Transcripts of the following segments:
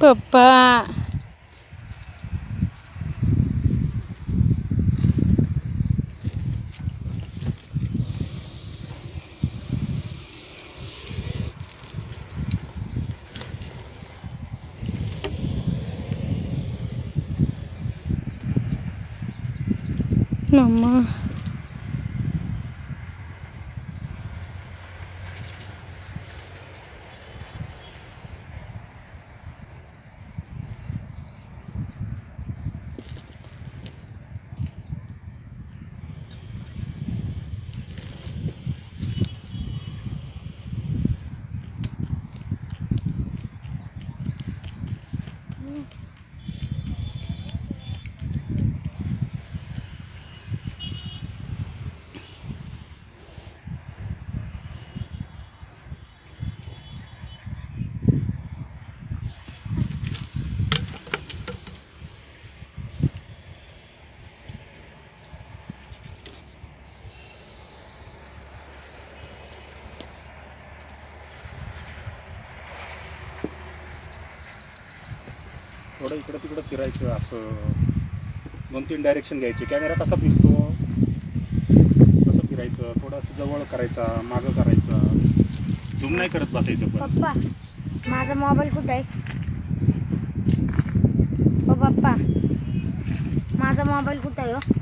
पप्पा मम्मा थोडं इकडं तिकडं फिरायचं असं दोन तीन डायरेक्शन घ्यायचे. कॅमेरा कसा फिरतो? कसं फिरायचं? थोडंसं जवळ करायचा मागं करायचा. झूम नाही करत बसायचं पण. पप्पा माझा मोबाईल कुठं आहे? ओ पप्पा माझा मोबाईल कुठं आहे हो?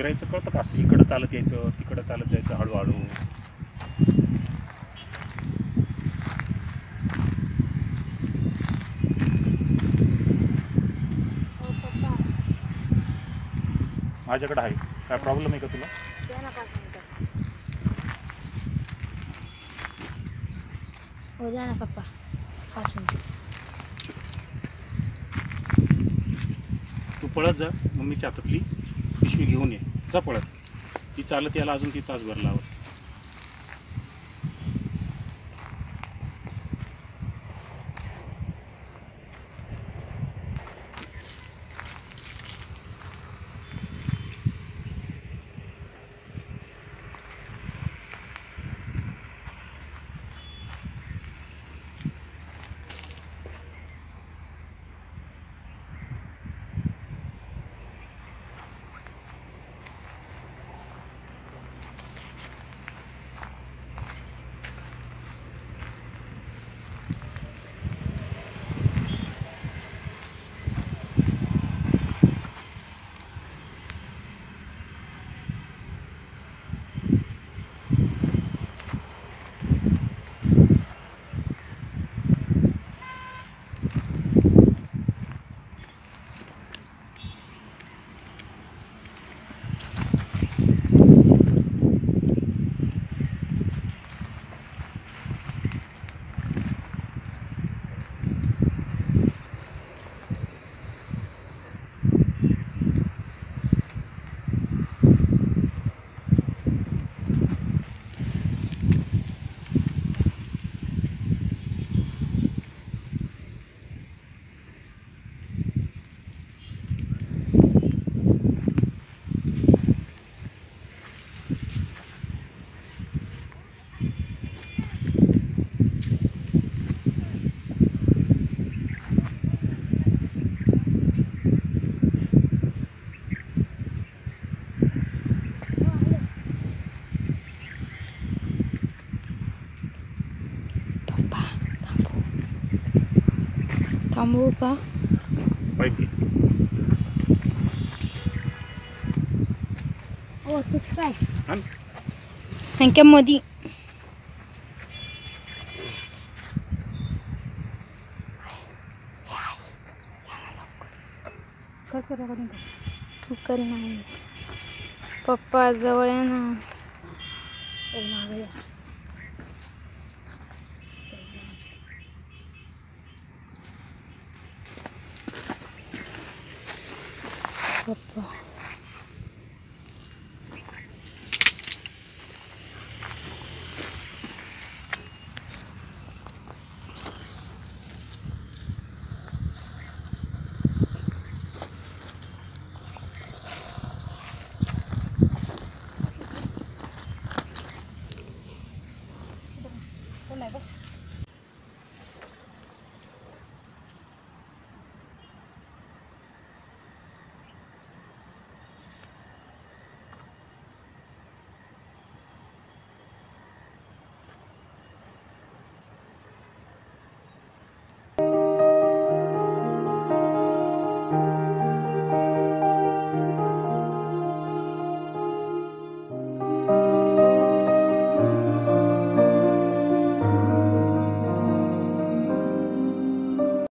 फिरायचं कळतं का? असं इकडं चालत यायचं तिकडं चालत जायचं हळूहळू? माझ्याकडे आहे. काय प्रॉब्लेम आहे का तुला? द्या ना हो द्या ना पप्पा पाच तू पळत जा मम्मीच्या हातातली. पिशवी घेऊन ये. जा पळत. ती चालत याला अजून ती तासभर लावत. थांबवू का पाईप घे हो तू काय आण. ह्यांच्या मधी तू कर नाही. पप्पा जवळ आहे ना. 그것도 Una cosa.